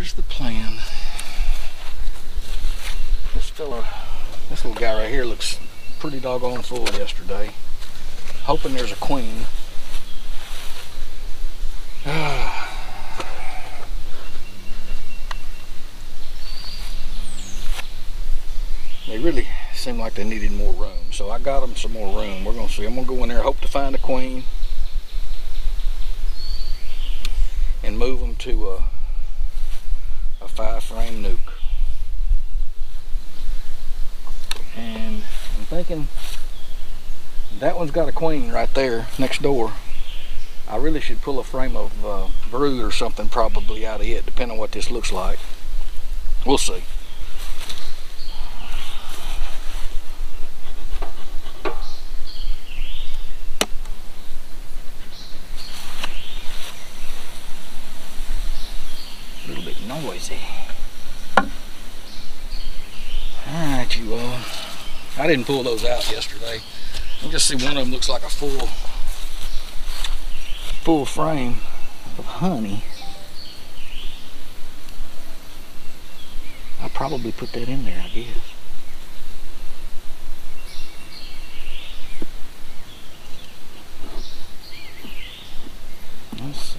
Here's the plan. This this little guy right here looks pretty doggone full yesterday. Hoping there's a queen. they really seemed like they needed more room. So I got them some more room. We're gonna see. I'm gonna go in there, hope to find a queen. And move them to a, a five frame nuc. And I'm thinking that one's got a queen right there next door. I really should pull a frame of uh, brood or something probably out of it, depending on what this looks like. We'll see. A little bit noisy. Alright, you all. I didn't pull those out yesterday. You just see one of them looks like a full full frame of honey. I'll probably put that in there, I guess. Let's see.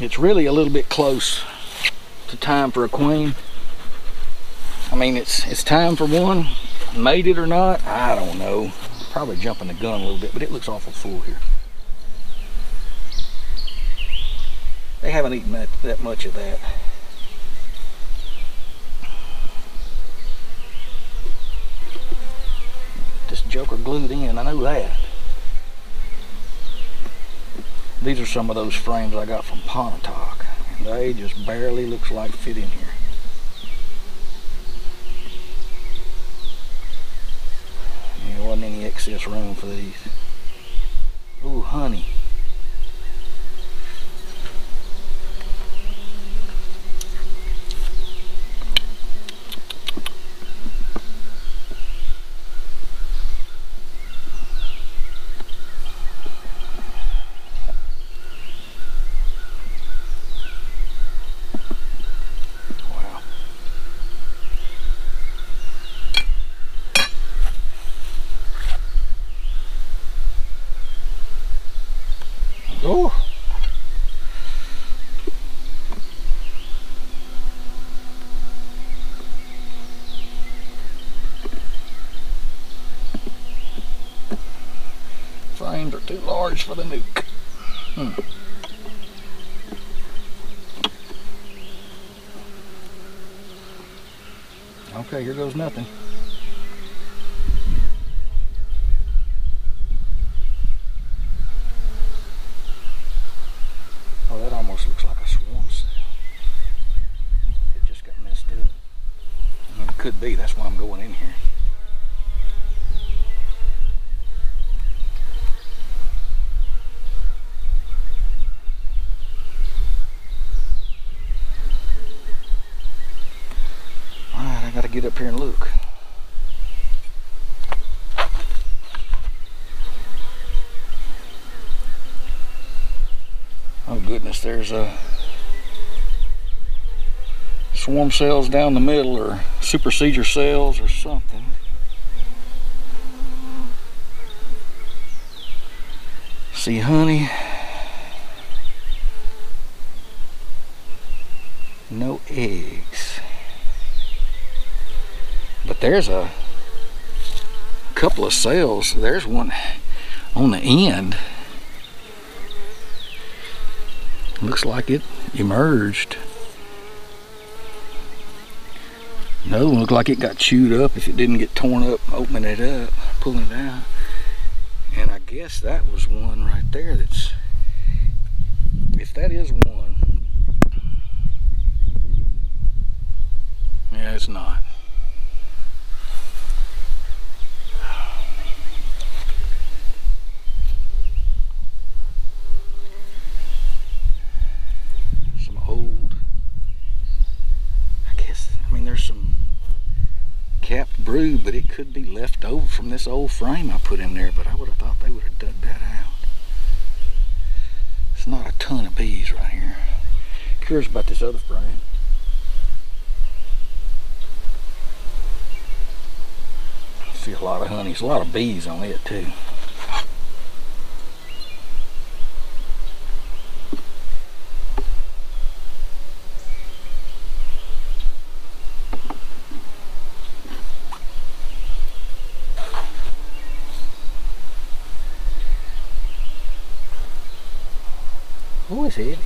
It's really a little bit close to time for a queen. I mean, it's it's time for one. Made it or not, I don't know. Probably jumping the gun a little bit, but it looks awful full here. They haven't eaten that, that much of that. This joker glued in, I know that. These are some of those frames I got from Pontotoc. And they just barely looks like fit in here. There wasn't any excess room for these. Ooh, honey. Oh. Frames are too large for the nuc. Hmm. Okay, here goes nothing. Oh, that almost looks like a swarm cell. It just got messed up. Well, it could be, that's why I'm going in here. Alright, I gotta get up here and look. Oh goodness, there's a swarm cells down the middle or supersedure cells or something. See honey. No eggs. But there's a couple of cells. There's one on the end. Looks like it emerged. Another one looked like it got chewed up if it didn't get torn up opening it up, pulling it out. And I guess that was one right there that's, if that is one, yeah, it's not. Some old, I guess, I mean, there's some it could be left over from this old frame I put in there, but I would have thought they would have dug that out. It's not a ton. of bees right here. Curious about this other frame. See a lot of honey. There's a lot of bees on it too. Oh, it's heavy.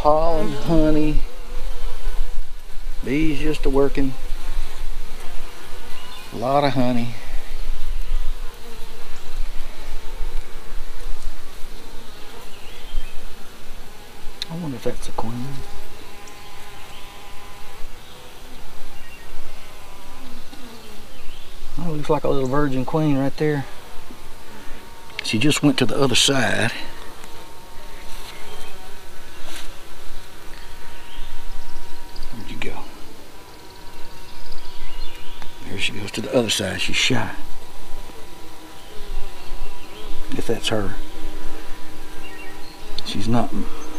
pollen, honey, bees just a working. A lot of honey. I wonder if that's a queen. Oh, looks like a little virgin queen right there. She just went to the other side. Where'd you go? There she goes to the other side. She's shy. If that's her. She's not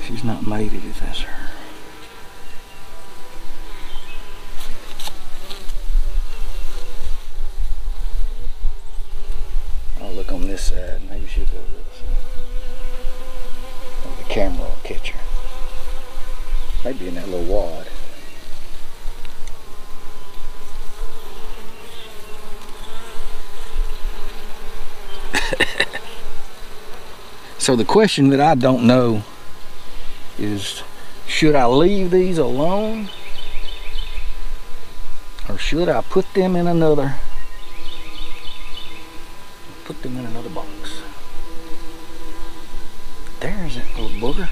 she's not mated if that's her. I'll look on this side. Maybe she'll go to the other side. Maybe the camera will catch her. Maybe in that little wad. So the question that I don't know is should I leave these alone? Or should I put them in another put them in another box? There's that little booger.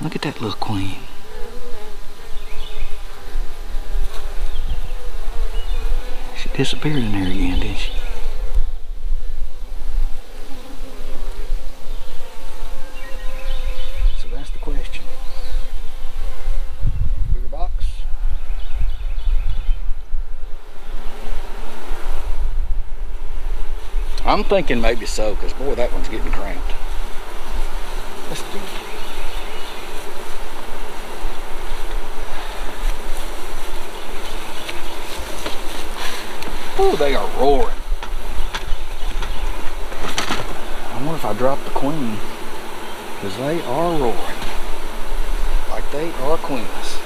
Look at that little queen. She disappeared in there again didn't she So that's the question. Bigger box? I'm thinking maybe so, because boy, that one's getting cramped. Let's do it. Oh, they are roaring. I wonder if I drop the queen. Because they are roaring. Like they are queens.